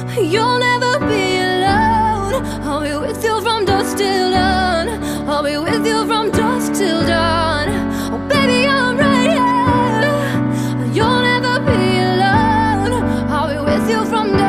You'll never be alone. I'll be with you from dusk till dawn. I'll be with you from dusk till dawn. Oh, baby, I'm right here. You'll never be alone. I'll be with you from